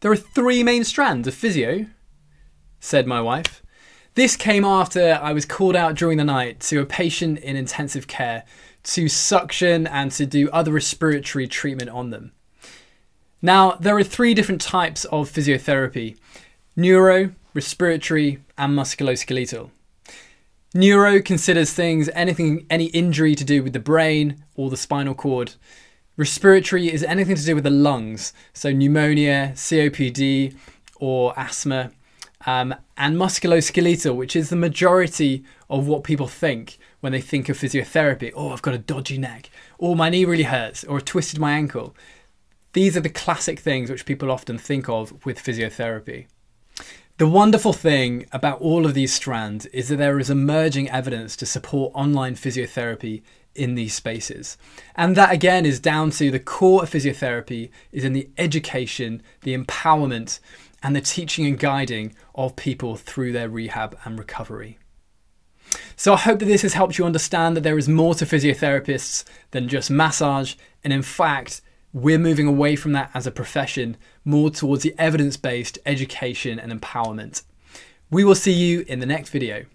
There are three main strands of physio, said my wife. This came after I was called out during the night to a patient in intensive care to suction and to do other respiratory treatment on them. Now, there are three different types of physiotherapy neuro, respiratory, and musculoskeletal. Neuro considers things anything any injury to do with the brain or the spinal cord. Respiratory is anything to do with the lungs, so pneumonia, COPD, or asthma. Um, and musculoskeletal, which is the majority of what people think when they think of physiotherapy. Oh, I've got a dodgy neck, or my knee really hurts, or I've twisted my ankle. These are the classic things which people often think of with physiotherapy. The wonderful thing about all of these strands is that there is emerging evidence to support online physiotherapy in these spaces. And that again is down to the core of physiotherapy is in the education, the empowerment, and the teaching and guiding of people through their rehab and recovery. So I hope that this has helped you understand that there is more to physiotherapists than just massage, and in fact, we're moving away from that as a profession more towards the evidence based education and empowerment. We will see you in the next video.